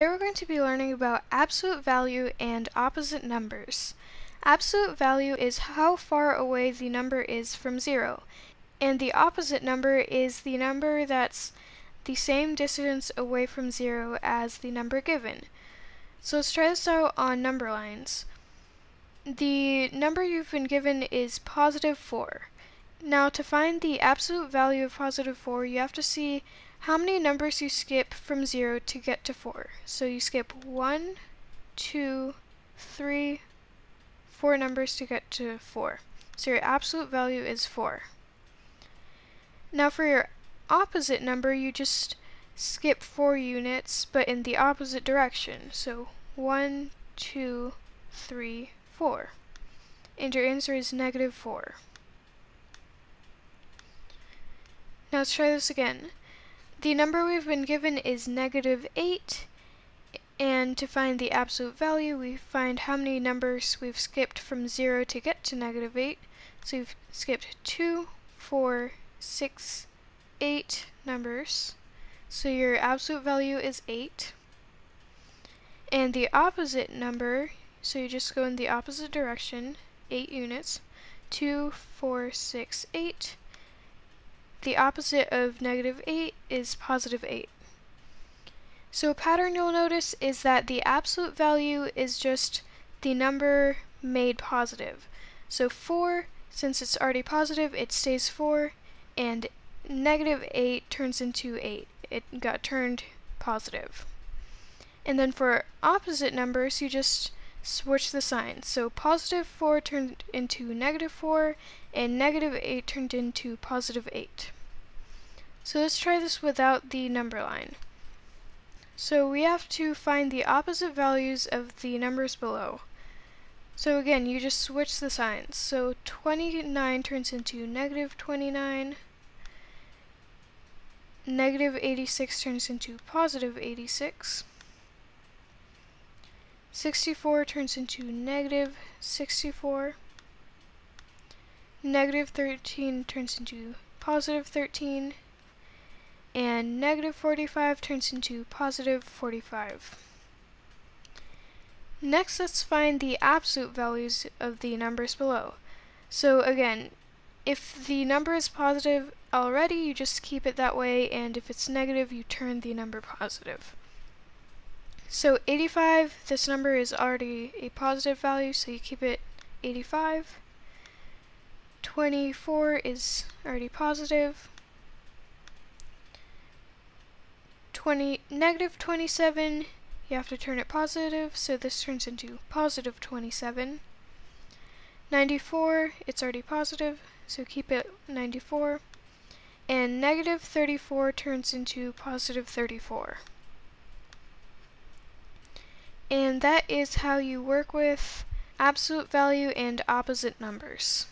Today we're going to be learning about absolute value and opposite numbers. Absolute value is how far away the number is from zero, and the opposite number is the number that's the same distance away from zero as the number given. So let's try this out on number lines. The number you've been given is positive 4. Now to find the absolute value of positive 4, you have to see how many numbers you skip from 0 to get to 4. So you skip 1, 2, 3, 4 numbers to get to 4. So your absolute value is 4. Now for your opposite number, you just skip 4 units, but in the opposite direction. So 1, 2, 3, 4. And your answer is negative 4. Now let's try this again. The number we've been given is negative 8, and to find the absolute value, we find how many numbers we've skipped from 0 to get to negative 8. So we've skipped 2, 4, 6, 8 numbers. So your absolute value is 8. And the opposite number, so you just go in the opposite direction, 8 units, 2, 4, 6, 8. The opposite of negative 8 is positive 8. So a pattern you'll notice is that the absolute value is just the number made positive. So 4, since it's already positive, it stays 4, and negative 8 turns into 8. It got turned positive. And then for opposite numbers, you just switch the signs. So positive 4 turned into negative 4, and negative 8 turned into positive 8. So let's try this without the number line. So we have to find the opposite values of the numbers below. So again, you just switch the signs. So 29 turns into negative 29. Negative 86 turns into positive 86. 64 turns into negative 64. Negative 13 turns into positive 13. And negative 45 turns into positive 45. Next, let's find the absolute values of the numbers below. So again, if the number is positive already, you just keep it that way, and if it's negative, you turn the number positive. So 85, this number is already a positive value, so you keep it 85. 24 is already positive. 20, negative 27, you have to turn it positive, so this turns into positive 27. 94, it's already positive, so keep it 94. And negative 34 turns into positive 34. And that is how you work with absolute value and opposite numbers.